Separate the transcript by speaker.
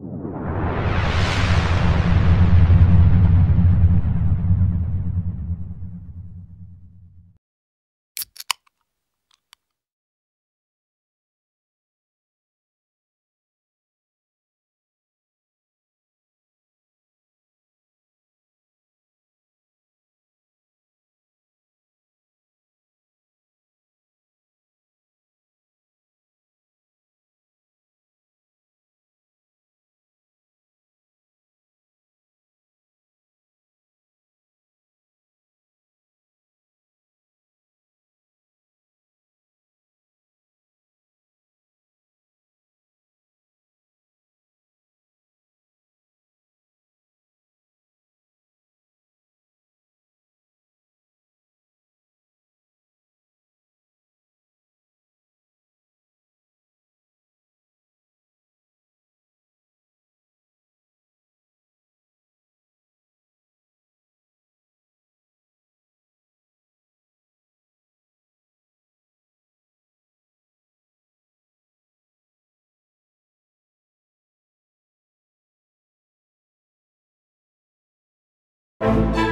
Speaker 1: あ。You